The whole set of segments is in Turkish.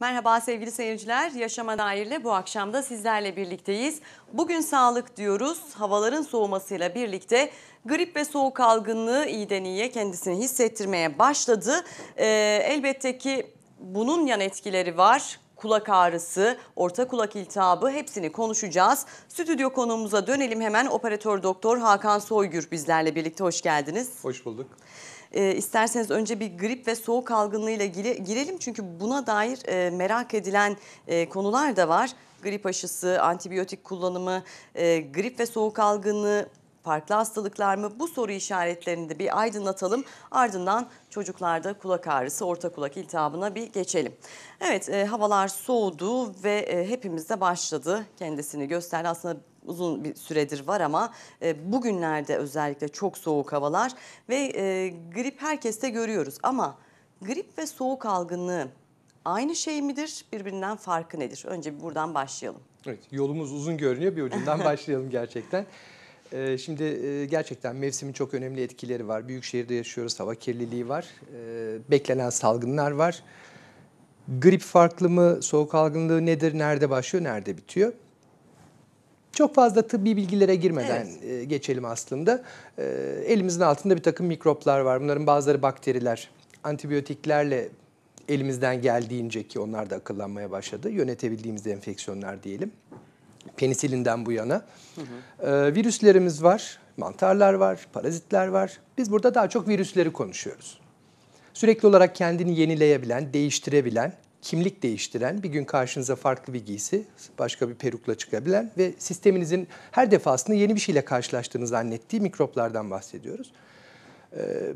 Merhaba sevgili seyirciler. Yaşama Dair'le bu akşam da sizlerle birlikteyiz. Bugün sağlık diyoruz. Havaların soğumasıyla birlikte grip ve soğuk algınlığı iyiden iyiye kendisini hissettirmeye başladı. Ee, elbette ki bunun yan etkileri var. Kulak ağrısı, orta kulak iltihabı hepsini konuşacağız. Stüdyo konuğumuza dönelim hemen. Operatör doktor Hakan Soygür bizlerle birlikte hoş geldiniz. Hoş bulduk. E, isterseniz önce bir grip ve soğuk algınlığıyla gire- girelim. Çünkü buna dair e, merak edilen e, konular da var. Grip aşısı, antibiyotik kullanımı, e, grip ve soğuk algınlığı farklı hastalıklar mı? Bu soru işaretlerini de bir aydınlatalım. Ardından çocuklarda kulak ağrısı, orta kulak iltihabına bir geçelim. Evet, e, havalar soğudu ve e, hepimizde başladı. Kendisini gösterdi. Aslında uzun bir süredir var ama e, bugünlerde özellikle çok soğuk havalar ve e, grip herkeste görüyoruz ama grip ve soğuk algınlığı aynı şey midir? Birbirinden farkı nedir? Önce buradan başlayalım. Evet, yolumuz uzun görünüyor. Bir ucundan başlayalım gerçekten. Ee, şimdi e, gerçekten mevsimin çok önemli etkileri var. Büyük şehirde yaşıyoruz, hava kirliliği var. Ee, beklenen salgınlar var. Grip farklı mı, soğuk algınlığı nedir, nerede başlıyor, nerede bitiyor? Çok fazla tıbbi bilgilere girmeden e, geçelim aslında. E, elimizin altında bir takım mikroplar var. Bunların bazıları bakteriler. Antibiyotiklerle elimizden geldiğince ki onlar da akıllanmaya başladı. Yönetebildiğimiz enfeksiyonlar diyelim. Penisilinden bu yana. E, virüslerimiz var, mantarlar var, parazitler var. Biz burada daha çok virüsleri konuşuyoruz. Sürekli olarak kendini yenileyebilen, değiştirebilen, kimlik değiştiren, bir gün karşınıza farklı bir giysi, başka bir perukla çıkabilen ve sisteminizin her defasında yeni bir şeyle karşılaştığını zannettiği mikroplardan bahsediyoruz. Ee,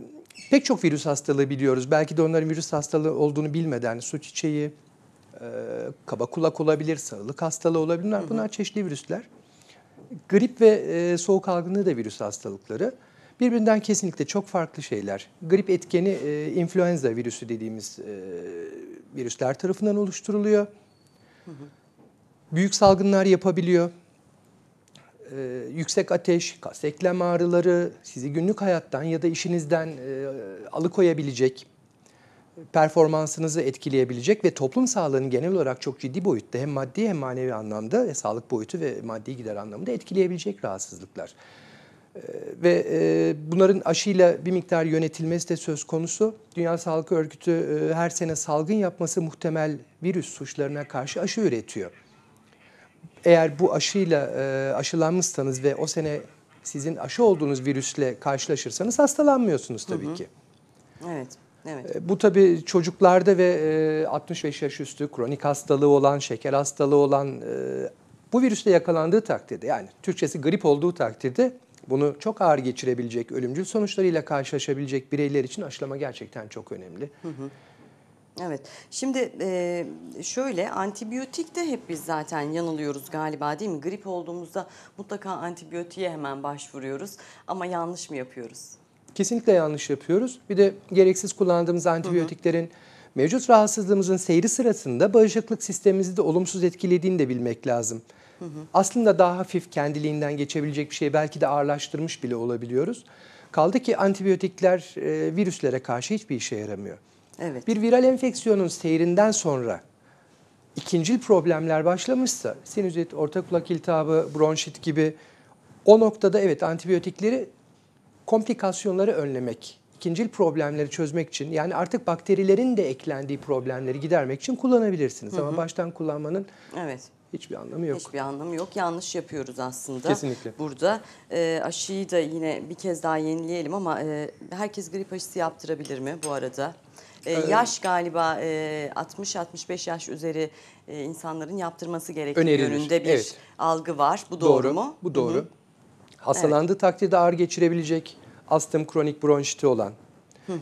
pek çok virüs hastalığı biliyoruz. Belki de onların virüs hastalığı olduğunu bilmeden su çiçeği, e, kaba kulak olabilir, sağlık hastalığı olabilir. Bunlar, bunlar çeşitli virüsler. Grip ve e, soğuk algınlığı da virüs hastalıkları. Birbirinden kesinlikle çok farklı şeyler. Grip etkeni e, influenza virüsü dediğimiz e, virüsler tarafından oluşturuluyor. Büyük salgınlar yapabiliyor. E, yüksek ateş, kas eklem ağrıları sizi günlük hayattan ya da işinizden e, alıkoyabilecek, performansınızı etkileyebilecek ve toplum sağlığını genel olarak çok ciddi boyutta hem maddi hem manevi anlamda ve sağlık boyutu ve maddi gider anlamında etkileyebilecek rahatsızlıklar. Ve e, bunların aşıyla bir miktar yönetilmesi de söz konusu. Dünya Sağlık Örgütü e, her sene salgın yapması muhtemel virüs suçlarına karşı aşı üretiyor. Eğer bu aşıyla e, aşılanmışsanız ve o sene sizin aşı olduğunuz virüsle karşılaşırsanız hastalanmıyorsunuz tabii ki. Evet, evet. E, Bu tabii çocuklarda ve e, 65 yaş üstü kronik hastalığı olan, şeker hastalığı olan e, bu virüste yakalandığı takdirde yani Türkçesi grip olduğu takdirde bunu çok ağır geçirebilecek, ölümcül sonuçlarıyla karşılaşabilecek bireyler için aşılama gerçekten çok önemli. Evet. Şimdi e, şöyle antibiyotikte hep biz zaten yanılıyoruz galiba değil mi? Grip olduğumuzda mutlaka antibiyotiğe hemen başvuruyoruz ama yanlış mı yapıyoruz? Kesinlikle yanlış yapıyoruz. Bir de gereksiz kullandığımız antibiyotiklerin mevcut rahatsızlığımızın seyri sırasında bağışıklık sistemimizi de olumsuz etkilediğini de bilmek lazım. Aslında daha hafif kendiliğinden geçebilecek bir şey belki de ağırlaştırmış bile olabiliyoruz. Kaldı ki antibiyotikler e, virüslere karşı hiçbir işe yaramıyor. Evet. Bir viral enfeksiyonun seyrinden sonra ikincil problemler başlamışsa, sinüzit, orta kulak iltihabı, bronşit gibi o noktada evet antibiyotikleri komplikasyonları önlemek, ikincil problemleri çözmek için yani artık bakterilerin de eklendiği problemleri gidermek için kullanabilirsiniz. Ama baştan kullanmanın Evet. Hiçbir anlamı yok. Hiçbir anlamı yok. Yanlış yapıyoruz aslında. Kesinlikle. Burada e, aşıyı da yine bir kez daha yenileyelim ama e, herkes grip aşısı yaptırabilir mi bu arada? E, yaş galiba e, 60-65 yaş üzeri e, insanların yaptırması gerektiği Önerilir, yönünde bir evet. algı var. Bu doğru, mu? Bu doğru. Hastalandığı takdirde ağır geçirebilecek astım, kronik bronşiti olan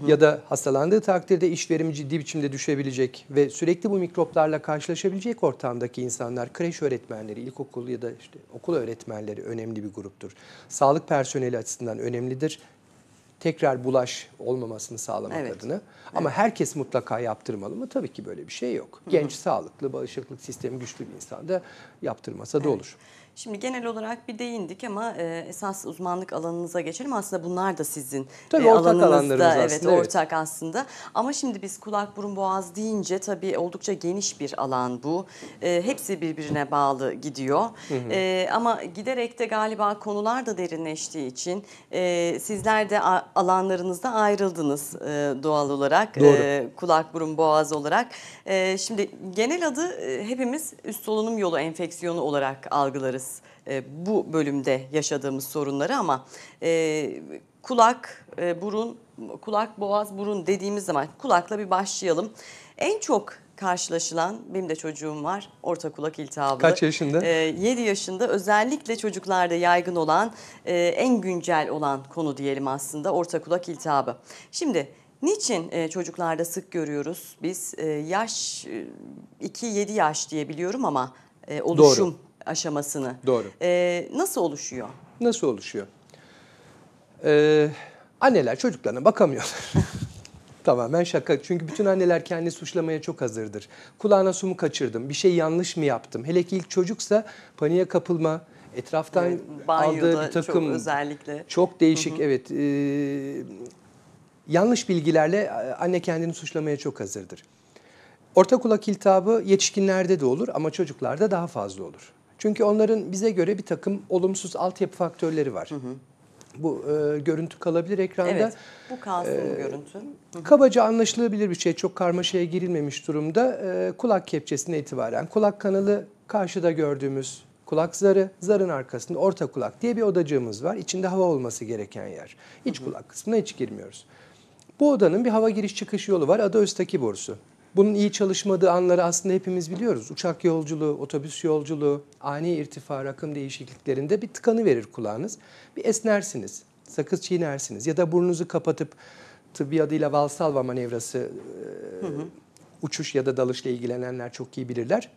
ya da hastalandığı takdirde iş verimi ciddi biçimde düşebilecek ve sürekli bu mikroplarla karşılaşabilecek ortamdaki insanlar, kreş öğretmenleri, ilkokul ya da işte okul öğretmenleri önemli bir gruptur. Sağlık personeli açısından önemlidir. Tekrar bulaş olmamasını sağlamak Evet. adına. Ama herkes mutlaka yaptırmalı mı? Tabii ki böyle bir şey yok. Genç, sağlıklı, bağışıklık sistemi güçlü bir insan da yaptırmasa da olur. Şimdi genel olarak bir değindik ama e, esas uzmanlık alanınıza geçelim. Aslında bunlar da sizin Tabii e, ortak alanınızda, alanlarımız evet, aslında, evet. ortak aslında. Ama şimdi biz kulak burun boğaz deyince tabii oldukça geniş bir alan bu. E, hepsi birbirine bağlı gidiyor. E, ama giderek de galiba konular da derinleştiği için e, sizler de alanlarınızda ayrıldınız e, doğal olarak. Doğru. E, kulak burun boğaz olarak. E, şimdi genel adı e, hepimiz üst solunum yolu enfeksiyonu olarak algılarız e, bu bölümde yaşadığımız sorunları ama e, kulak, e, burun, kulak, boğaz, burun dediğimiz zaman kulakla bir başlayalım. En çok karşılaşılan, benim de çocuğum var, orta kulak iltihabı. Kaç yaşında? 7 yaşında özellikle çocuklarda yaygın olan, e, en güncel olan konu diyelim aslında orta kulak iltihabı. Şimdi niçin e, çocuklarda sık görüyoruz? Biz e, yaş 2-7 yaş diye biliyorum ama e, oluşum aşamasını. Doğru. E, nasıl oluşuyor? Nasıl oluşuyor? Ee, anneler çocuklarına bakamıyorlar. Tamamen şaka. Çünkü bütün anneler kendini suçlamaya çok hazırdır. Kulağına su mu kaçırdım? Bir şey yanlış mı yaptım? Hele ki ilk çocuksa paniğe kapılma, etraftan Evet, aldığı bir takım çok özellikle. çok değişik evet e, yanlış bilgilerle e, anne kendini suçlamaya çok hazırdır. Orta kulak iltihabı yetişkinlerde de olur ama çocuklarda daha fazla olur. Çünkü onların bize göre bir takım olumsuz altyapı faktörleri var. Bu e, görüntü kalabilir ekranda. Evet, bu kalsın Ee, bu görüntü. Kabaca anlaşılabilir bir şey. Çok karmaşaya girilmemiş durumda. Ee, kulak kepçesine itibaren kulak kanalı karşıda gördüğümüz kulak zarı, zarın arkasında orta kulak diye bir odacığımız var. İçinde hava olması gereken yer. İç kulak kısmına hiç girmiyoruz. Bu odanın bir hava giriş çıkış yolu var. Adı Öztaki borusu. Bunun iyi çalışmadığı anları aslında hepimiz biliyoruz. Uçak yolculuğu, otobüs yolculuğu, ani irtifa, rakım değişikliklerinde bir tıkanı verir kulağınız. Bir esnersiniz, sakız çiğnersiniz ya da burnunuzu kapatıp tıbbi adıyla valsalva manevrası e, uçuş ya da dalışla ilgilenenler çok iyi bilirler.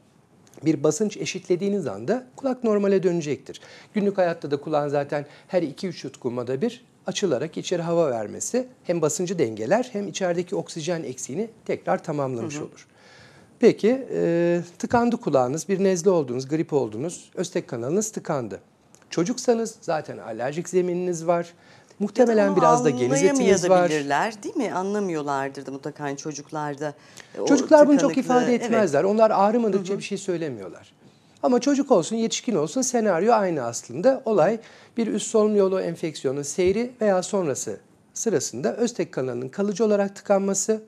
Bir basınç eşitlediğiniz anda kulak normale dönecektir. Günlük hayatta da kulağın zaten her 2-3 yutkunmada bir açılarak içeri hava vermesi hem basıncı dengeler hem içerideki oksijen eksiğini tekrar tamamlamış olur. Peki e, tıkandı kulağınız, bir nezle oldunuz, grip oldunuz, öztek kanalınız tıkandı. Çocuksanız zaten alerjik zemininiz var. Muhtemelen Ama biraz da geniz etiniz var. değil mi? Anlamıyorlardır da mutlaka hani çocuklarda. e, Çocuklar bunu çok ifade Evet. etmezler. Onlar ağrımadıkça bir şey söylemiyorlar. Ama çocuk olsun, yetişkin olsun senaryo aynı aslında. Olay bir üst solunum yolu enfeksiyonu seyri veya sonrası sırasında öztek kanalının kalıcı olarak tıkanması.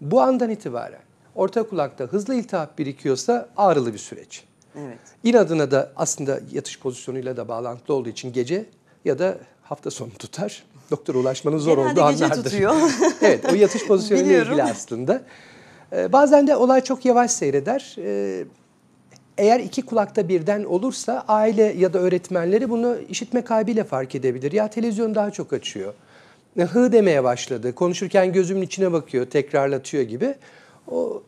Bu andan itibaren orta kulakta hızlı iltihap birikiyorsa ağrılı bir süreç. Evet. İnadına da aslında yatış pozisyonuyla da bağlantılı olduğu için gece ya da hafta sonu tutar. Doktora ulaşmanın zor Genelde olduğu gece anlardır. tutuyor. evet o yatış pozisyonuyla ilgili aslında. Ee, bazen de olay çok yavaş seyreder. Ee, eğer iki kulakta birden olursa aile ya da öğretmenleri bunu işitme kaybıyla fark edebilir. Ya televizyon daha çok açıyor. Hı demeye başladı. Konuşurken gözümün içine bakıyor, tekrarlatıyor gibi. O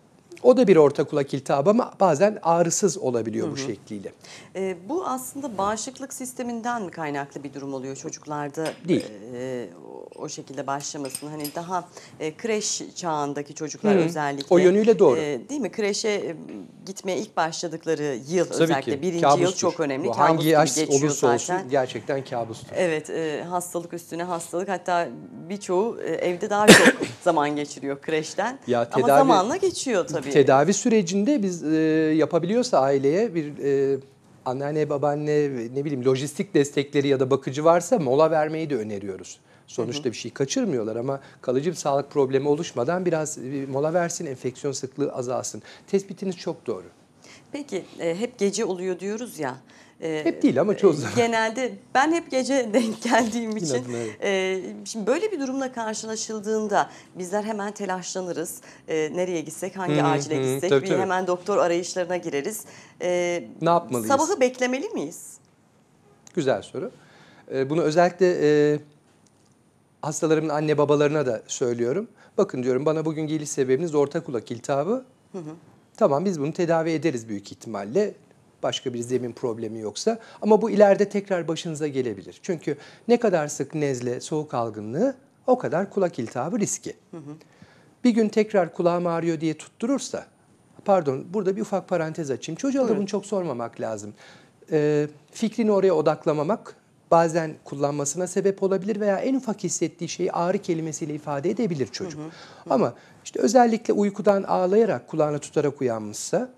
o da bir orta kulak iltihabı ama bazen ağrısız olabiliyor bu şekliyle. E, bu aslında bağışıklık sisteminden mi kaynaklı bir durum oluyor çocuklarda? Değil. e, o, şekilde başlamasın. Hani daha e, kreş çağındaki çocuklar Hı. özellikle. O yönüyle doğru. E, değil mi? Kreşe e, gitmeye ilk başladıkları yıl Tabii özellikle ki. birinci yıl kabustur. çok önemli. Bu Kabus hangi yaş olursa zaten. olsun gerçekten kabustur. Evet, e, hastalık üstüne hastalık. Hatta birçoğu e, evde daha çok zaman geçiriyor kreşten. Ya Ama tedavi- zamanla geçiyor tabii. Tedavi sürecinde biz e, yapabiliyorsa aileye bir e, anneanne, babaanne, ne bileyim lojistik destekleri ya da bakıcı varsa mola vermeyi de öneriyoruz. Sonuçta bir şey kaçırmıyorlar ama kalıcı bir sağlık problemi oluşmadan biraz bir mola versin, enfeksiyon sıklığı azalsın. Tespitiniz çok doğru. Peki e, hep gece oluyor diyoruz ya. E, Hep değil ama çoğu zaman. Genelde ben hep gece denk geldiğim için İnadına, evet. e, şimdi böyle bir durumla karşılaşıldığında bizler hemen telaşlanırız. E, nereye gitsek, hangi Hı hı, acile hı, gitsek tabii, bir tabii. hemen doktor arayışlarına gireriz. E, Ne yapmalıyız? Sabahı beklemeli miyiz? Güzel soru. Ee, Bunu özellikle e, hastalarımın anne babalarına da söylüyorum. Bakın diyorum bana bugün geliş sebebiniz orta kulak iltihabı. Tamam biz bunu tedavi ederiz büyük ihtimalle. Başka bir zemin problemi yoksa. Ama bu ileride tekrar başınıza gelebilir. Çünkü ne kadar sık nezle, soğuk algınlığı o kadar kulak iltihabı riski. Bir gün tekrar kulağım ağrıyor diye tutturursa, pardon burada bir ufak parantez açayım. Çocuğa da bunu çok sormamak lazım. e, fikrini oraya odaklamamak bazen kullanmasına sebep olabilir veya en ufak hissettiği şeyi ağrı kelimesiyle ifade edebilir çocuk. Ama işte özellikle uykudan ağlayarak kulağını tutarak uyanmışsa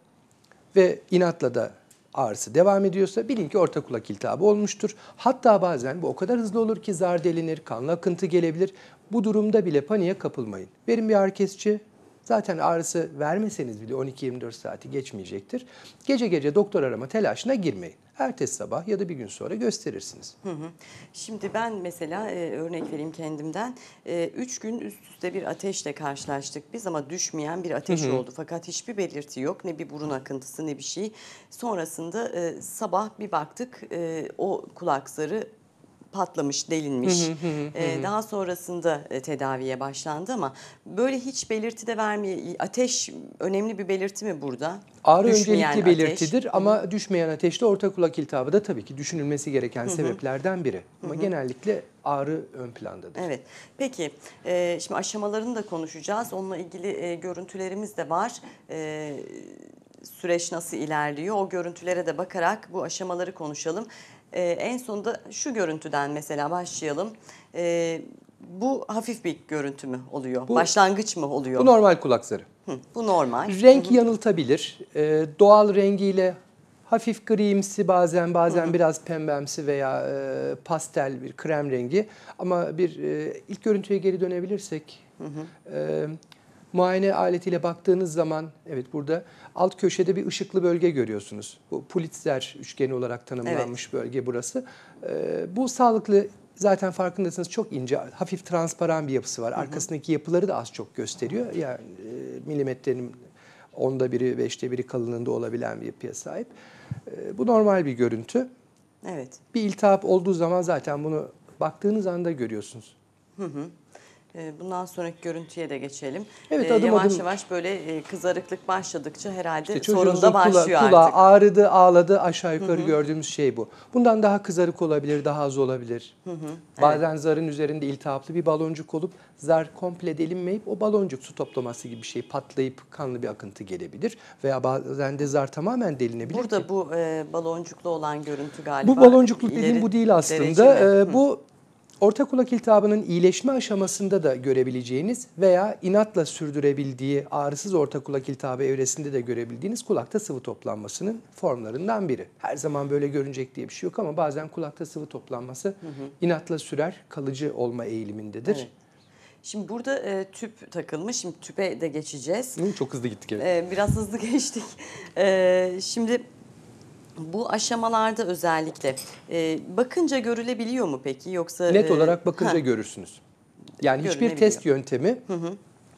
ve inatla da ağrısı devam ediyorsa bilin ki orta kulak iltihabı olmuştur. Hatta bazen bu o kadar hızlı olur ki zar delinir, kanlı akıntı gelebilir. Bu durumda bile paniğe kapılmayın. Verin bir ağrı kesici. Zaten ağrısı vermeseniz bile 12-24 saati geçmeyecektir. Gece gece doktor arama telaşına girmeyin. Ertesi sabah ya da bir gün sonra gösterirsiniz. Hı hı. Şimdi ben mesela e, örnek vereyim kendimden. E, üç gün üst üste bir ateşle karşılaştık biz ama düşmeyen bir ateş oldu. Fakat hiçbir belirti yok. Ne bir burun akıntısı ne bir şey. Sonrasında e, sabah bir baktık e, o kulak zarı patlamış, delinmiş. E, daha sonrasında e, tedaviye başlandı ama böyle hiç belirti de vermiyor. Ateş önemli bir belirti mi burada? Ağrı Düşmeyen öncelikli ateş. belirtidir ama düşmeyen ateşte orta kulak iltihabı da tabii ki düşünülmesi gereken sebeplerden biri. Ama genellikle ağrı ön plandadır. Evet. Peki e, şimdi aşamalarını da konuşacağız. Onunla ilgili e, görüntülerimiz de var. E, süreç nasıl ilerliyor? O görüntülere de bakarak bu aşamaları konuşalım. E, en sonunda şu görüntüden mesela başlayalım. E, bu hafif bir görüntü mü oluyor? Bu- Başlangıç mı oluyor? Bu normal kulak zarı. Hı, bu normal. Renk yanıltabilir. Ee, doğal rengiyle hafif grimsi bazen bazen biraz pembemsi veya e, pastel bir krem rengi. Ama bir e, ilk görüntüye geri dönebilirsek e, muayene aletiyle baktığınız zaman evet burada alt köşede bir ışıklı bölge görüyorsunuz. Bu Pulitzer üçgeni olarak tanımlanmış bölge burası. E, bu sağlıklı Zaten farkındasınız çok ince, hafif transparan bir yapısı var. Arkasındaki yapıları da az çok gösteriyor. Yani e, milimetrenin onda biri, beşte biri kalınlığında olabilen bir yapıya sahip. E, bu normal bir görüntü. Evet. Bir iltihap olduğu zaman zaten bunu baktığınız anda görüyorsunuz. E, Bundan sonraki görüntüye de geçelim. Evet, E, adım yavaş adım- yavaş böyle e, kızarıklık başladıkça herhalde İşte sorun da kula- başlıyor kulağı artık. ağrıdı, ağladı aşağı yukarı gördüğümüz şey bu. Bundan daha kızarık olabilir, daha az olabilir. Bazen zarın üzerinde iltihaplı bir baloncuk olup zar komple delinmeyip o baloncuk su toplaması gibi bir şey patlayıp kanlı bir akıntı gelebilir. Veya bazen de zar tamamen delinebilir Burada ki. bu e, baloncuklu olan görüntü galiba. Bu baloncukluk dediğim bu değil aslında. Ee, bu orta kulak iltihabının iyileşme aşamasında da görebileceğiniz veya inatla sürdürebildiği ağrısız orta kulak iltihabı evresinde de görebildiğiniz kulakta sıvı toplanmasının formlarından biri. Her zaman böyle görünecek diye bir şey yok ama bazen kulakta sıvı toplanması inatla sürer, kalıcı olma eğilimindedir. Evet. Şimdi burada e, tüp takılmış. Şimdi tüpe de geçeceğiz. Hı, Çok hızlı gittik evet. E, biraz hızlı geçtik. E, şimdi bu aşamalarda özellikle e, bakınca görülebiliyor mu peki yoksa Net e, olarak bakınca ha, görürsünüz. Yani hiçbir test yöntemi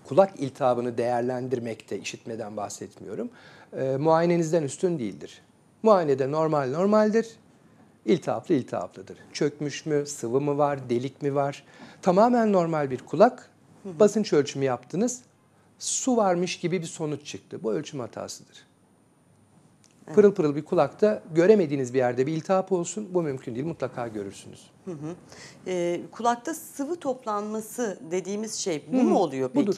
kulak iltihabını değerlendirmekte, işitmeden bahsetmiyorum. E, muayenenizden üstün değildir. Muayenede normal normaldir, iltihaplı iltihaplıdır. Çökmüş mü, sıvı mı var, delik mi var? Tamamen normal bir kulak. Basınç ölçümü yaptınız. Su varmış gibi bir sonuç çıktı. Bu ölçüm hatasıdır. Pırıl pırıl bir kulakta göremediğiniz bir yerde bir iltihap olsun. Bu mümkün değil. Mutlaka görürsünüz. e, kulakta sıvı toplanması dediğimiz şey bu mu oluyor peki? Budur.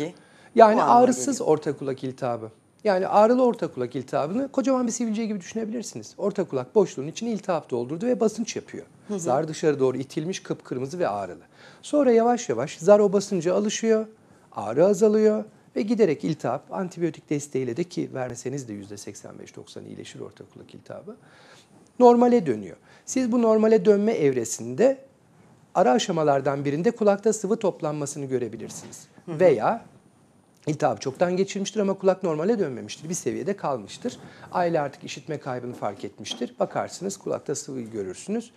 Yani Bu ağrısız orta kulak iltihabı. Yani ağrılı orta kulak iltihabını kocaman bir sivilce gibi düşünebilirsiniz. Orta kulak boşluğun içine iltihap doldurdu ve basınç yapıyor. Zar dışarı doğru itilmiş kıpkırmızı ve ağrılı. Sonra yavaş yavaş zar o basınca alışıyor, ağrı azalıyor ve giderek iltihap antibiyotik desteğiyle de ki vermeseniz de %85-90 iyileşir orta kulak iltihabı normale dönüyor. Siz bu normale dönme evresinde ara aşamalardan birinde kulakta sıvı toplanmasını görebilirsiniz. Veya iltihap çoktan geçirmiştir ama kulak normale dönmemiştir. Bir seviyede kalmıştır. Aile artık işitme kaybını fark etmiştir. Bakarsınız kulakta sıvıyı görürsünüz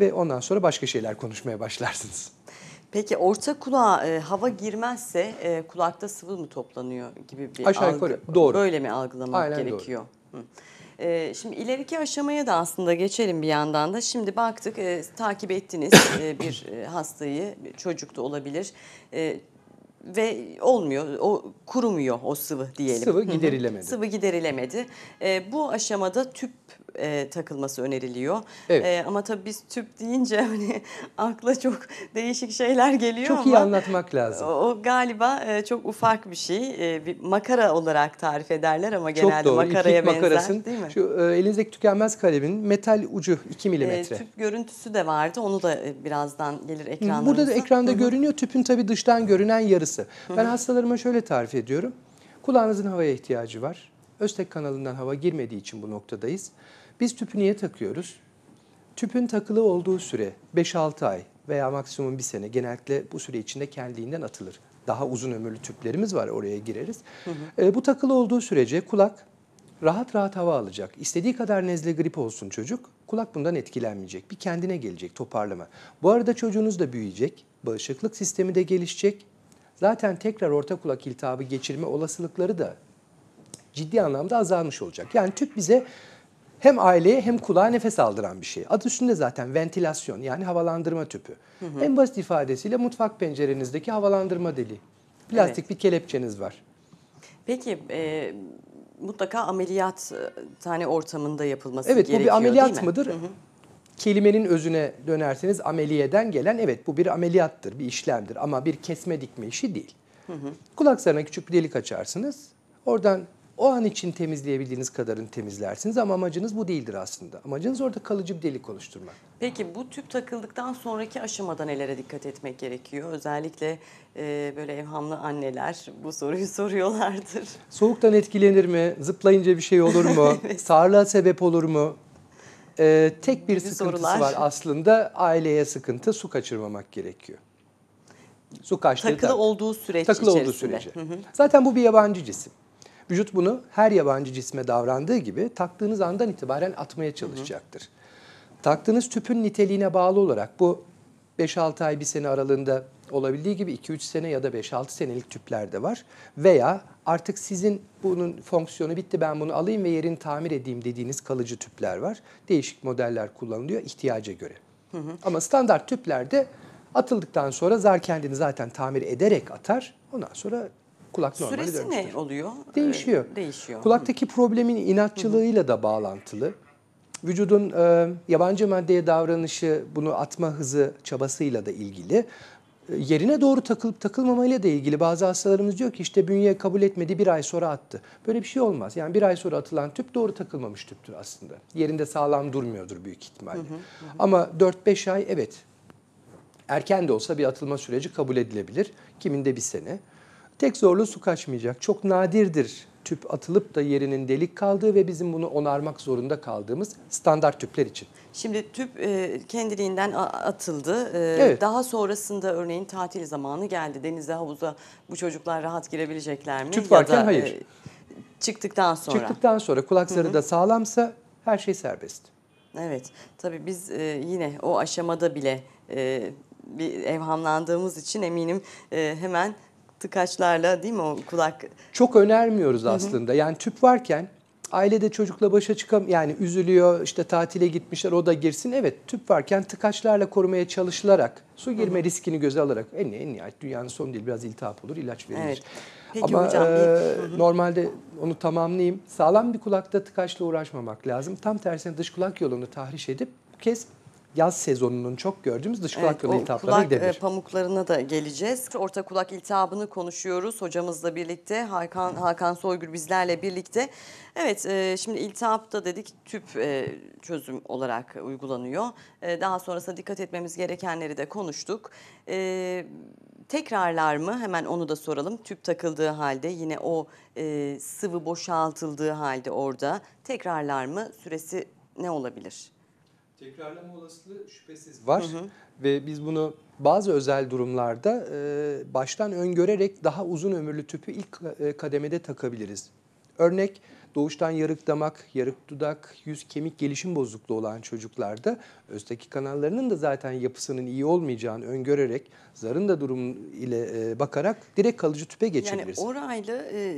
ve ondan sonra başka şeyler konuşmaya başlarsınız. Peki orta kulağa e, hava girmezse e, kulakta sıvı mı toplanıyor gibi bir Aşağı algı. yukarı, doğru. Böyle mi algılamak Aynen doğru. gerekiyor? Hı. E, şimdi ileriki aşamaya da aslında geçelim bir yandan da. Şimdi baktık e, takip ettiniz e, bir e, hastayı bir çocuk da olabilir. E, ve olmuyor, o kurumuyor o sıvı diyelim. Sıvı Hı hı. giderilemedi. Sıvı giderilemedi. E, bu aşamada tüp e, takılması öneriliyor. Evet. E, ama tabii biz tüp deyince hani akla çok değişik şeyler geliyor Çok ama iyi anlatmak lazım. o, o galiba e, çok ufak bir şey. E, bir makara olarak tarif ederler ama Çok genelde doğru. makaraya İplik benzer makarasın. değil mi? Şu e, elinizdeki tükenmez kalemin metal ucu 2 E, milimetre. tüp görüntüsü de vardı. Onu da e, birazdan gelir ekranlarımıza. Burada da ekranda görünüyor. Tüpün tabii dıştan görünen yarısı. Ben hastalarıma şöyle tarif ediyorum. Kulağınızın havaya ihtiyacı var. Öztek kanalından hava girmediği için bu noktadayız. Biz tüpü niye takıyoruz? Tüpün takılı olduğu süre 5-6 ay veya maksimum bir sene genellikle bu süre içinde kendiliğinden atılır. Daha uzun ömürlü tüplerimiz var oraya gireriz. E, bu takılı olduğu sürece kulak rahat rahat hava alacak. İstediği kadar nezle grip olsun çocuk. Kulak bundan etkilenmeyecek. Bir kendine gelecek toparlama. Bu arada çocuğunuz da büyüyecek. Bağışıklık sistemi de gelişecek. Zaten tekrar orta kulak iltihabı geçirme olasılıkları da ciddi anlamda azalmış olacak. Yani tüp bize hem aileye hem kulağa nefes aldıran bir şey. Adı üstünde zaten ventilasyon yani havalandırma tüpü. En basit ifadesiyle mutfak pencerenizdeki havalandırma deliği. Plastik Evet. bir kelepçeniz var. Peki e, mutlaka ameliyat e, tane ortamında yapılması Evet bu gerekiyor bir değil ameliyat mi? mıdır? Kelimenin özüne dönerseniz ameliyeden gelen evet bu bir ameliyattır, bir işlemdir ama bir kesme dikme işi değil. Kulak zarına küçük bir delik açarsınız. Oradan o an için temizleyebildiğiniz kadarını temizlersiniz ama amacınız bu değildir aslında. Amacınız orada kalıcı bir delik oluşturmak. Peki bu tüp takıldıktan sonraki aşamada nelere dikkat etmek gerekiyor? Özellikle e, böyle evhamlı anneler bu soruyu soruyorlardır. Soğuktan etkilenir mi? Zıplayınca bir şey olur mu? Sağırlığa sebep olur mu? Ee, tek bir Gibi sıkıntısı sorular. var aslında aileye sıkıntı su kaçırmamak gerekiyor. Su kaçtığı Takılı tak- olduğu süreç takılı olduğu içerisinde. sürece. Zaten bu bir yabancı cisim. Vücut bunu her yabancı cisme davrandığı gibi taktığınız andan itibaren atmaya çalışacaktır. Taktığınız tüpün niteliğine bağlı olarak bu 5-6 ay bir sene aralığında olabildiği gibi 2-3 sene ya da 5-6 senelik tüpler de var. Veya artık sizin bunun fonksiyonu bitti ben bunu alayım ve yerini tamir edeyim dediğiniz kalıcı tüpler var. Değişik modeller kullanılıyor ihtiyaca göre. Ama standart tüplerde atıldıktan sonra zar kendini zaten tamir ederek atar. Ondan sonra kulak normali Süresi dönmüştür. ne oluyor? Değişiyor. Ee, değişiyor. Kulaktaki problemin inatçılığıyla da bağlantılı. Vücudun e, yabancı maddeye davranışı, bunu atma hızı çabasıyla da ilgili. E, yerine doğru takılıp takılmamayla da ilgili. Bazı hastalarımız diyor ki işte bünye kabul etmedi bir ay sonra attı. Böyle bir şey olmaz. Yani bir ay sonra atılan tüp doğru takılmamış tüptür aslında. Yerinde sağlam durmuyordur büyük ihtimalle. Ama 4-5 ay evet erken de olsa bir atılma süreci kabul edilebilir. Kiminde bir sene. Tek zorluğu su kaçmayacak. Çok nadirdir tüp atılıp da yerinin delik kaldığı ve bizim bunu onarmak zorunda kaldığımız standart tüpler için. Şimdi tüp e, kendiliğinden atıldı. E, Evet. Daha sonrasında örneğin tatil zamanı geldi. Denize, havuza bu çocuklar rahat girebilecekler mi? Tüp varken ya da, hayır. e, çıktıktan sonra. Çıktıktan sonra kulak zarı da sağlamsa her şey serbest. Evet. Tabii biz e, yine o aşamada bile e, bir evhamlandığımız için eminim e, hemen tıkaçlarla değil mi o kulak Çok önermiyoruz aslında. Yani tüp varken ailede çocukla başa çıkam yani üzülüyor işte tatile gitmişler o da girsin. Evet tüp varken tıkaçlarla korumaya çalışılarak su girme riskini göze alarak en, en nihayet dünyanın sonu değil biraz iltihap olur ilaç verilir. Evet. Peki Ama hocam, bir- e, normalde onu tamamlayayım. Sağlam bir kulakta tıkaçla uğraşmamak lazım. Tam tersine dış kulak yolunu tahriş edip bu kez yaz sezonunun çok gördüğümüz dış kulak Evet, o iltihaplarına kulak gidebilir. e, pamuklarına da geleceğiz. Orta kulak iltihabını konuşuyoruz hocamızla birlikte. Hakan, Hakan Soygül bizlerle birlikte. Evet e, şimdi iltihapta dedik tüp e, çözüm olarak uygulanıyor. E, Daha sonrasında dikkat etmemiz gerekenleri de konuştuk. E, Tekrarlar mı? Hemen onu da soralım. Tüp takıldığı halde yine o e, sıvı boşaltıldığı halde orada tekrarlar mı? Süresi ne olabilir? Tekrarlama olasılığı şüphesiz var ve biz bunu bazı özel durumlarda e, baştan öngörerek daha uzun ömürlü tüpü ilk e, kademede takabiliriz. Örnek doğuştan yarık damak, yarık dudak, yüz kemik gelişim bozukluğu olan çocuklarda özdeki kanallarının da zaten yapısının iyi olmayacağını öngörerek zarın da durum ile e, bakarak direkt kalıcı tüpe Yani geçebiliriz. orayla e,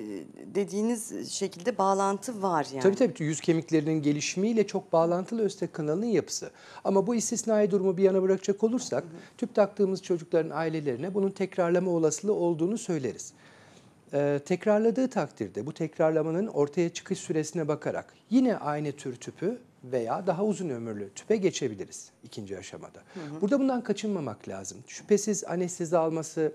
dediğiniz şekilde bağlantı var yani. Tabii tabii yüz kemiklerinin gelişimiyle çok bağlantılı östek kanalının yapısı. Ama bu istisnai durumu bir yana bırakacak olursak tüp taktığımız çocukların ailelerine bunun tekrarlama olasılığı olduğunu söyleriz. Ee, tekrarladığı takdirde bu tekrarlamanın ortaya çıkış süresine bakarak yine aynı tür tüpü veya daha uzun ömürlü tüpe geçebiliriz ikinci aşamada. Burada bundan kaçınmamak lazım. Şüphesiz anestezi alması,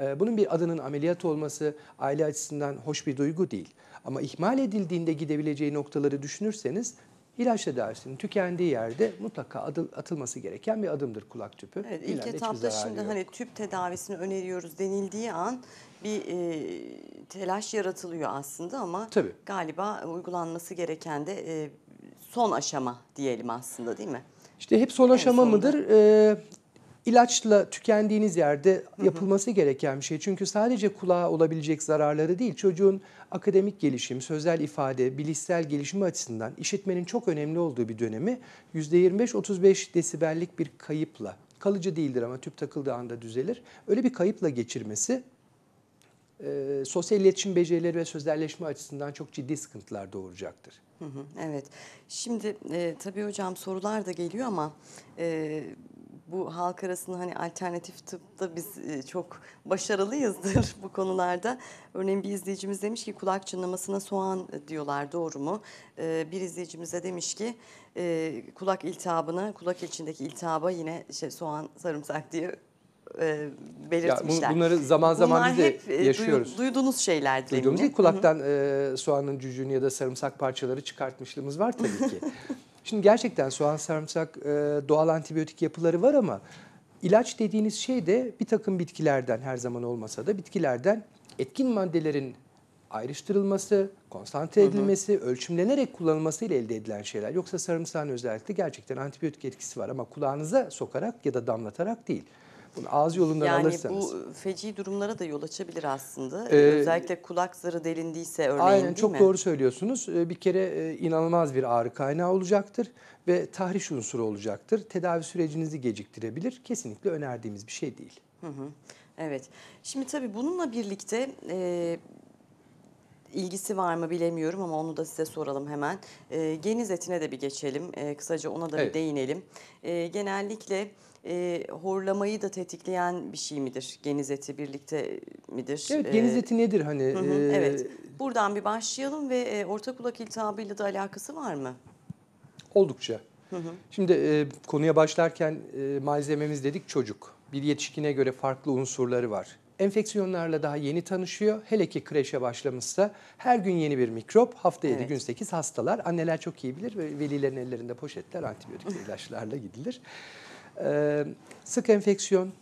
e, bunun bir adının ameliyat olması aile açısından hoş bir duygu değil. Ama ihmal edildiğinde gidebileceği noktaları düşünürseniz ilaç tedavisinin tükendiği yerde mutlaka adı- atılması gereken bir adımdır kulak tüpü. Evet, ilk İleride etapta şimdi yok. hani tüp tedavisini öneriyoruz denildiği an bir e, telaş yaratılıyor aslında ama Tabii. galiba uygulanması gereken de e, son aşama diyelim aslında değil mi? İşte hep son aşama sonunda. mıdır? Ee, ilaçla tükendiğiniz yerde yapılması gereken bir şey. Çünkü sadece kulağa olabilecek zararları değil, çocuğun akademik gelişim, sözel ifade, bilişsel gelişimi açısından işitmenin çok önemli olduğu bir dönemi %25-35 desibellik bir kayıpla, kalıcı değildir ama tüp takıldığı anda düzelir. Öyle bir kayıpla geçirmesi e, sosyal iletişim becerileri ve sözlerleşme açısından çok ciddi sıkıntılar doğuracaktır. Hı hı, evet. Şimdi e, tabii hocam sorular da geliyor ama e, bu halk arasında hani alternatif tıpta biz e, çok başarılıyızdır bu konularda. Örneğin bir izleyicimiz demiş ki kulak çınlamasına soğan diyorlar doğru mu? E, bir izleyicimiz de demiş ki e, kulak iltihabına, kulak içindeki iltihaba yine şey, soğan, sarımsak diye e, Ya belirtmişler. bunları zaman zaman Bunlar biz de hep yaşıyoruz. duyduğunuz şeyler Duyduğumuz gibi kulaktan e, soğanın cücüğünü ya da sarımsak parçaları çıkartmışlığımız var tabii ki. Şimdi gerçekten soğan, sarımsak e, doğal antibiyotik yapıları var ama ilaç dediğiniz şey de bir takım bitkilerden her zaman olmasa da bitkilerden etkin maddelerin ayrıştırılması, konsantre edilmesi, ölçümlenerek kullanılması ile elde edilen şeyler. Yoksa sarımsağın özellikle gerçekten antibiyotik etkisi var ama kulağınıza sokarak ya da damlatarak değil. Bunu ağız yolundan Yani alırsanız. bu feci durumlara da yol açabilir aslında. Ee, Özellikle kulak zarı delindiyse örneğin Aynen değil çok mi? doğru söylüyorsunuz. Ee, Bir kere e, inanılmaz bir ağrı kaynağı olacaktır ve tahriş unsuru olacaktır. Tedavi sürecinizi geciktirebilir. Kesinlikle önerdiğimiz bir şey değil. Hı hı. Evet. Şimdi tabii bununla birlikte e, ilgisi var mı bilemiyorum ama onu da size soralım hemen. E, geniz etine de bir geçelim. E, kısaca ona da Evet. bir değinelim. E, genellikle e, horlamayı da tetikleyen bir şey midir? Geniz eti birlikte midir? Evet geniz E, eti nedir hani? hı hı, e, evet. Buradan bir başlayalım ve e, orta kulak iltihabıyla da alakası var mı? Oldukça. Şimdi e, konuya başlarken e, malzememiz dedik çocuk. Bir yetişkine göre farklı unsurları var. Enfeksiyonlarla daha yeni tanışıyor. Hele ki kreşe başlamışsa her gün yeni bir mikrop, hafta 7 Evet. gün 8 hastalar. Anneler çok iyi bilir ve velilerin ellerinde poşetler antibiyotik ilaçlarla gidilir. Ee, sık enfeksiyon,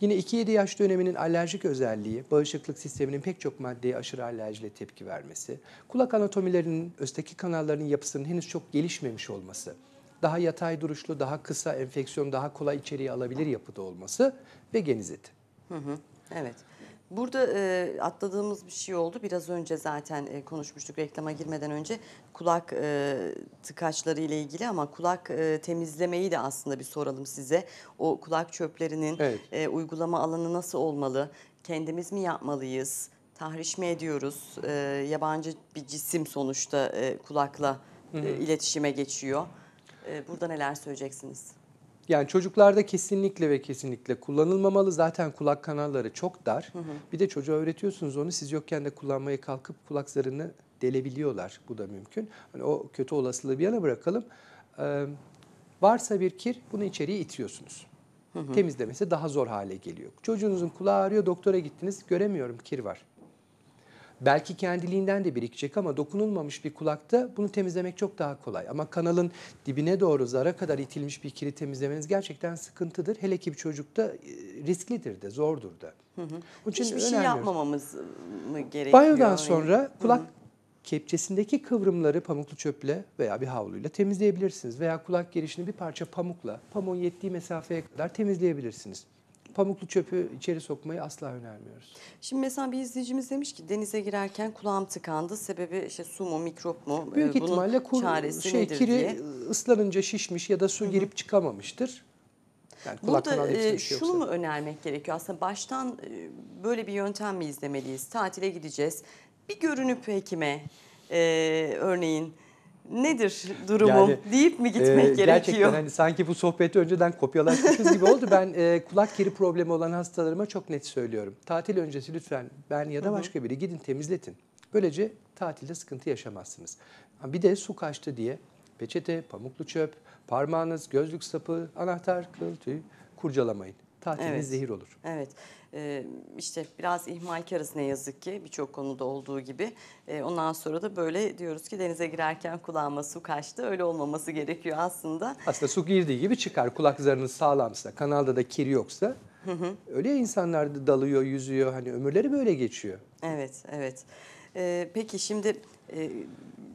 yine 2-7 yaş döneminin alerjik özelliği, bağışıklık sisteminin pek çok maddeye aşırı alerjiyle tepki vermesi, kulak anatomilerinin, östeki kanallarının yapısının henüz çok gelişmemiş olması, daha yatay duruşlu, daha kısa enfeksiyon, daha kolay içeriği alabilir yapıda olması ve geniz eti. Hı hı, evet. Burada e, atladığımız bir şey oldu. Biraz önce zaten e, konuşmuştuk reklama girmeden önce kulak e, tıkaçları ile ilgili ama kulak e, temizlemeyi de aslında bir soralım size. O kulak çöplerinin Evet. e, uygulama alanı nasıl olmalı? Kendimiz mi yapmalıyız? Tahriş mi ediyoruz? E, yabancı bir cisim sonuçta e, kulakla e, iletişime geçiyor. E, burada neler söyleyeceksiniz? Yani çocuklarda kesinlikle ve kesinlikle kullanılmamalı. Zaten kulak kanalları çok dar. Bir de çocuğa öğretiyorsunuz onu siz yokken de kullanmaya kalkıp kulak zarını delebiliyorlar. Bu da mümkün. Hani o kötü olasılığı bir yana bırakalım. Ee, varsa bir kir bunu içeriye itiyorsunuz. Temizlemesi daha zor hale geliyor. Çocuğunuzun kulağı ağrıyor doktora gittiniz göremiyorum kir var. Belki kendiliğinden de birikecek ama dokunulmamış bir kulakta bunu temizlemek çok daha kolay. Ama kanalın dibine doğru zara kadar itilmiş bir kiri temizlemeniz gerçekten sıkıntıdır. Hele ki bir çocukta e, risklidir de, zordur da. Onun için Hiçbir şey yapmamamız mı gerekiyor? Banyodan sonra kulak kepçesindeki kıvrımları pamuklu çöple veya bir havluyla temizleyebilirsiniz. Veya kulak girişini bir parça pamukla pamuğun yettiği mesafeye kadar temizleyebilirsiniz. Pamuklu çöpü içeri sokmayı asla önermiyoruz. Şimdi mesela bir izleyicimiz demiş ki denize girerken kulağım tıkandı. Sebebi işte su mu mikrop mu? Büyük Ee, bunun ihtimalle kur, çaresi şey, nedir kiri diye. ıslanınca şişmiş ya da su girip çıkamamıştır. Yani kulak Burada e, şunu yoksa. mu önermek gerekiyor? Aslında baştan e, böyle bir yöntem mi izlemeliyiz? Tatile gideceğiz. Bir görünüp hekime e, örneğin nedir durumum Yani, deyip mi gitmek Ee, gerekiyor? Gerçekten hani sanki bu sohbeti önceden kopyalaşmışız gibi oldu. Ben e, kulak kiri problemi olan hastalarıma çok net söylüyorum. Tatil öncesi lütfen ben ya da başka biri gidin temizletin. Böylece tatilde sıkıntı yaşamazsınız. Bir de su kaçtı diye peçete, pamuklu çöp, parmağınız, gözlük sapı, anahtar, kıl, tüy kurcalamayın. Tatiliniz Evet. zehir olur. Evet. Ee, işte biraz ihmalkarız ne yazık ki birçok konuda olduğu gibi. Ee, ondan sonra da böyle diyoruz ki denize girerken kulağıma su kaçtı. Öyle olmaması gerekiyor aslında. Aslında su girdiği gibi çıkar. Kulak zarınız sağlamsa, kanalda da kir yoksa öyle ya insanlar da dalıyor, yüzüyor. Hani ömürleri böyle geçiyor. Evet, evet. Ee, peki şimdi e,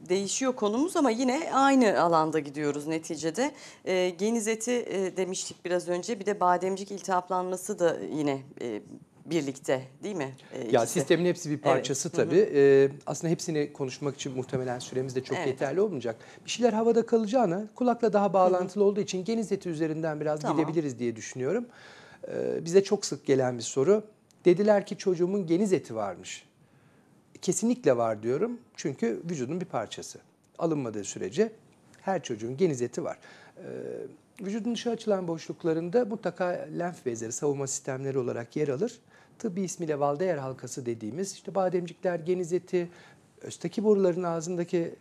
değişiyor konumuz ama yine aynı alanda gidiyoruz neticede. Ee, geniz eti e, demiştik biraz önce. Bir de bademcik iltihaplanması da yine e, birlikte değil mi? E, Ya sistemin hepsi bir parçası Evet, tabii. Ee, aslında hepsini konuşmak için muhtemelen süremiz de çok Evet. yeterli olmayacak. Bir şeyler havada kalacağına kulakla daha bağlantılı olduğu için geniz eti üzerinden biraz Tamam. gidebiliriz diye düşünüyorum. Ee, bize çok sık gelen bir soru. Dediler ki çocuğumun geniz eti varmış. Kesinlikle var diyorum. Çünkü vücudun bir parçası. Alınmadığı sürece her çocuğun geniz eti var. Ee, vücudun dışı açılan boşluklarında mutlaka lenf bezleri, savunma sistemleri olarak yer alır. Tıbbi ismiyle Valdeyer halkası dediğimiz işte bademcikler, geniz eti, östaki boruların ağzındaki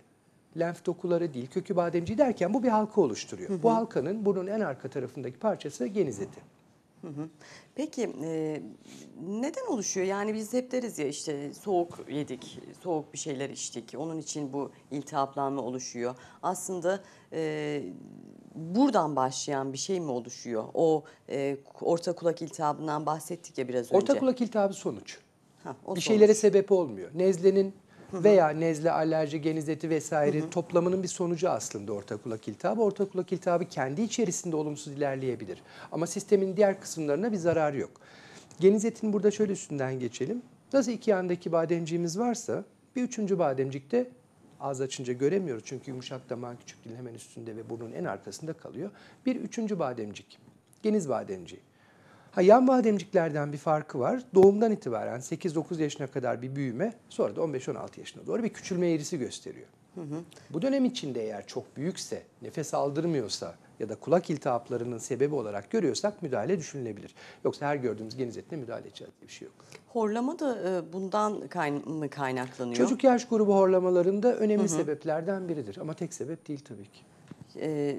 lenf dokuları değil, kökü bademciği derken bu bir halka oluşturuyor. Bu halkanın burnun en arka tarafındaki parçası geniz eti. Peki e, neden oluşuyor? Yani biz hep deriz ya işte soğuk yedik, soğuk bir şeyler içtik. Onun için bu iltihaplanma oluşuyor. Aslında e, buradan başlayan bir şey mi oluşuyor? O e, orta kulak iltihabından bahsettik ya biraz önce. Orta kulak iltihabı sonuç. Ha, bir sonuç. şeylere sebep olmuyor. Nezlenin veya nezle, alerji, genizeti vesaire toplamının bir sonucu aslında orta kulak iltihabı. Orta kulak iltihabı kendi içerisinde olumsuz ilerleyebilir. Ama sistemin diğer kısımlarına bir zarar yok. Genizetin burada şöyle üstünden geçelim. Nasıl iki yandaki bademciğimiz varsa bir üçüncü bademcikte ağız açınca göremiyoruz. Çünkü yumuşak damağın küçük dilin hemen üstünde ve burnun en arkasında kalıyor. Bir üçüncü bademcik. Geniz bademciği. Ha, yan bademciklerden bir farkı var. Doğumdan itibaren 8-9 yaşına kadar bir büyüme, sonra da 15-16 yaşına doğru bir küçülme eğrisi gösteriyor. Bu dönem içinde eğer çok büyükse, nefes aldırmıyorsa ya da kulak iltihaplarının sebebi olarak görüyorsak müdahale düşünülebilir. Yoksa her gördüğümüz geniz etine müdahale edeceğiz diye bir şey yok. Horlama da e, bundan kayn- mı kaynaklanıyor? Çocuk yaş grubu horlamalarında önemli sebeplerden biridir ama tek sebep değil tabii ki. E,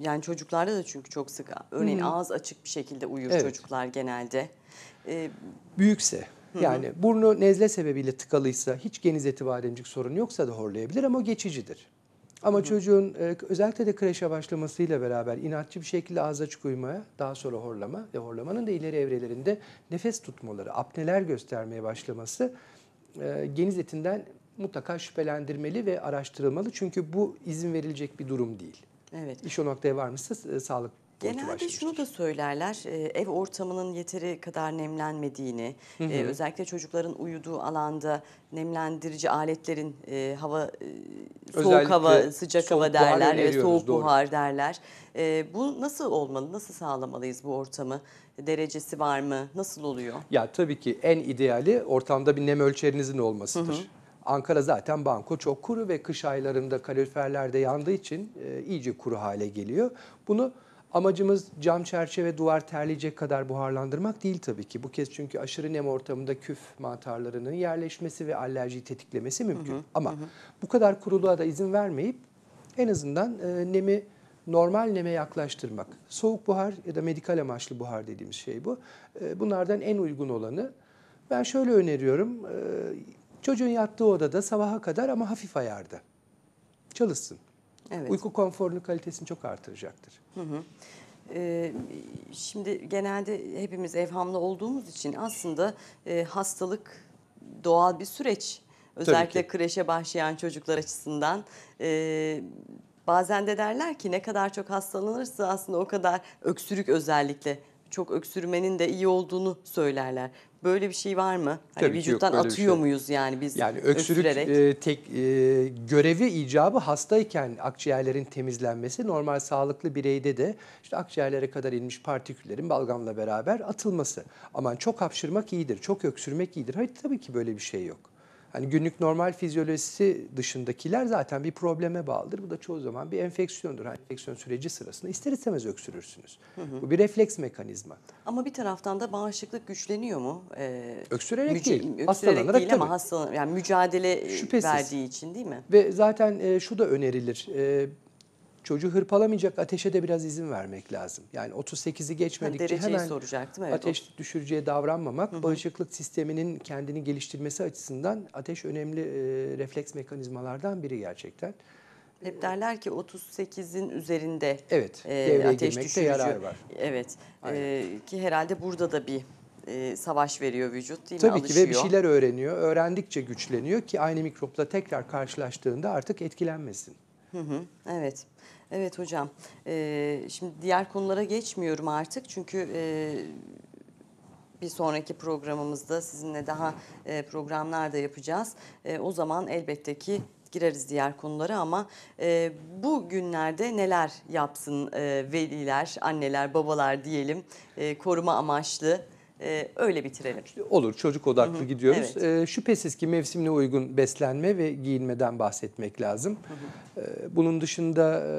yani çocuklarda da çünkü çok sık örneğin ağız açık bir şekilde uyur Evet. çocuklar genelde. E, Büyükse yani burnu nezle sebebiyle tıkalıysa hiç geniz eti bademcik sorun yoksa da horlayabilir ama o geçicidir. Ama çocuğun e, özellikle de kreşe başlamasıyla beraber inatçı bir şekilde ağız açık uyumaya, daha sonra horlama ve horlamanın da ileri evrelerinde nefes tutmaları, apneler göstermeye başlaması e, geniz etinden mutlaka şüphelendirmeli ve araştırılmalı. Çünkü bu izin verilecek bir durum değil. Evet. İş o noktaya varmışsa e, sağlık Genelde başlamıştır. şunu da söylerler, e, ev ortamının yeteri kadar nemlenmediğini, e, özellikle çocukların uyuduğu alanda nemlendirici aletlerin hava, soğuk Özellikle hava, sıcak soğuk hava derler, öneriyoruz, soğuk doğru. buhar derler. Bu nasıl olmalı, nasıl sağlamalıyız bu ortamı? Derecesi var mı, nasıl oluyor? Ya tabii ki en ideali ortamda bir nem ölçerinizin olmasıdır. Ankara zaten banko çok kuru ve kış aylarında kaloriferlerde yandığı için e, iyice kuru hale geliyor. Bunu amacımız cam çerçeve duvar terleyecek kadar buharlandırmak değil tabii ki. Bu kez çünkü aşırı nem ortamında küf mantarlarının yerleşmesi ve alerjiyi tetiklemesi mümkün. Ama bu kadar kuruluğa da izin vermeyip en azından e, nemi normal neme yaklaştırmak. Soğuk buhar ya da medikal amaçlı buhar dediğimiz şey bu. E, bunlardan en uygun olanı ben şöyle öneriyorum. E, çocuğun yattığı odada sabaha kadar ama hafif ayarda çalışsın. Evet. Uyku konforunu kalitesini çok artıracaktır. Ee, şimdi genelde hepimiz evhamlı olduğumuz için aslında e, hastalık doğal bir süreç. Özellikle kreşe başlayan çocuklar açısından. Ee, bazen de derler ki ne kadar çok hastalanırsa aslında o kadar öksürük özellikle çok öksürmenin de iyi olduğunu söylerler. Böyle bir şey var mı? Hani Tabii yok, vücuttan bir atıyor şey. muyuz yani biz Yani öksürük öksürerek? e, tek e, görevi icabı hastayken akciğerlerin temizlenmesi normal sağlıklı bireyde de işte akciğerlere kadar inmiş partiküllerin balgamla beraber atılması. Aman çok hapşırmak iyidir, çok öksürmek iyidir. Hayır tabii ki böyle bir şey yok. Hani günlük normal fizyolojisi dışındakiler zaten bir probleme bağlıdır. Bu da çoğu zaman bir enfeksiyondur. Hani enfeksiyon süreci sırasında ister istemez öksürürsünüz. Bu bir refleks mekanizma. Ama bir taraftan da bağışıklık güçleniyor mu? Ee, Öksürerek değil, öksürerek hastalanarak değil ama tabii. hastalan yani mücadele Şüphesiz. verdiği için değil mi? Ve zaten e, şu da önerilir. E, çocuğu hırpalamayacak ateşe de biraz izin vermek lazım. Yani 38'i Ha, geçmedikçe dereceyi hemen soracaktım. Evet, ateş düşürücüye davranmamak, bağışıklık sisteminin kendini geliştirmesi açısından ateş önemli e, refleks mekanizmalardan biri gerçekten. Hep derler ki 38'in üzerinde Evet, e, ateş düşürücü. yarar var. Evet. E, ki herhalde burada da bir e, savaş veriyor vücut değil Tabii mi? ki ve bir şeyler öğreniyor. Öğrendikçe güçleniyor ki aynı mikropla tekrar karşılaştığında artık etkilenmesin. Hı hı, evet. Evet hocam. Ee, şimdi diğer konulara geçmiyorum artık çünkü e, bir sonraki programımızda sizinle daha e, programlar da yapacağız. E, o zaman elbette ki gireriz diğer konulara ama e, bu günlerde neler yapsın veliler, anneler, babalar diyelim koruma amaçlı e, öyle bitirelim. Olur çocuk odaklı gidiyoruz. evet. Ee, şüphesiz ki mevsimine uygun beslenme ve giyinmeden bahsetmek lazım. Ee, bunun dışında e,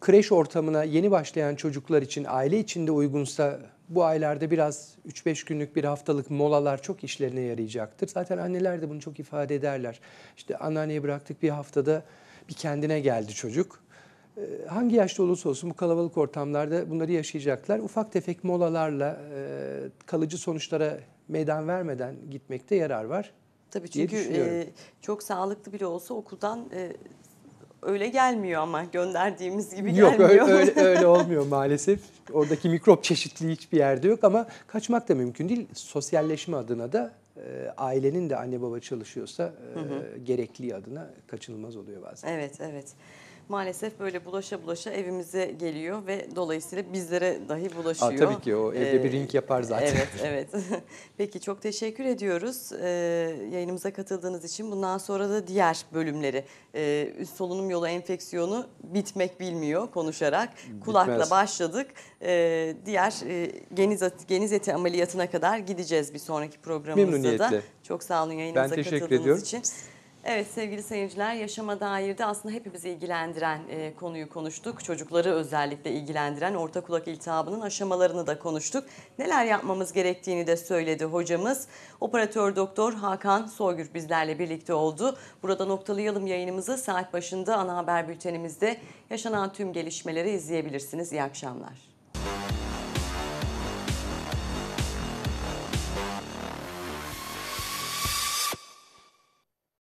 kreş ortamına yeni başlayan çocuklar için aile içinde uygunsa bu aylarda biraz 3-5 günlük bir haftalık molalar çok işlerine yarayacaktır. Zaten anneler de bunu çok ifade ederler. İşte anneanneye bıraktık bir haftada bir kendine geldi çocuk. Ee, Hangi yaşta olursa olsun bu kalabalık ortamlarda bunları yaşayacaklar. Ufak tefek molalarla e, kalıcı sonuçlara meydan vermeden gitmekte yarar var. Tabii çünkü e, çok sağlıklı bile olsa okuldan e, öyle gelmiyor ama gönderdiğimiz gibi Yok öyle, gelmiyor. öyle, öyle olmuyor maalesef. Oradaki mikrop çeşitliliği hiçbir yerde yok ama kaçmak da mümkün değil. Sosyalleşme adına da e, ailenin de anne baba çalışıyorsa e, gerekliği adına kaçınılmaz oluyor bazen. Evet, evet. Maalesef böyle bulaşa bulaşa evimize geliyor ve dolayısıyla bizlere dahi bulaşıyor. Aa, tabii ki o evde bir ring yapar zaten. Evet, evet. Peki çok teşekkür ediyoruz ee, yayınımıza katıldığınız için. Bundan sonra da diğer bölümleri, e, üst solunum yolu enfeksiyonu bitmek bilmiyor konuşarak. Kulakla Bitmez. başladık. Ee, diğer e, geniz, geniz eti ameliyatına kadar gideceğiz bir sonraki programımızda da. Çok sağ olun yayınımıza Ben teşekkür katıldığınız ediyorum. için. Evet sevgili seyirciler yaşama dair de aslında hepimizi ilgilendiren e, konuyu konuştuk. Çocukları özellikle ilgilendiren orta kulak iltihabının aşamalarını da konuştuk. Neler yapmamız gerektiğini de söyledi hocamız. Operatör doktor Hakan Soygür bizlerle birlikte oldu. Burada noktalayalım yayınımızı. Saat başında ana haber bültenimizde yaşanan tüm gelişmeleri izleyebilirsiniz. İyi akşamlar.